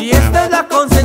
Y esta es la consecuencia.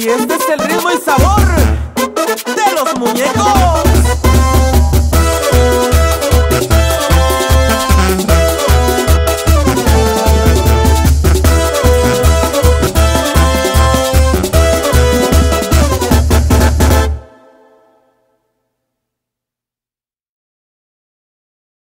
Y este es el ritmo y sabor.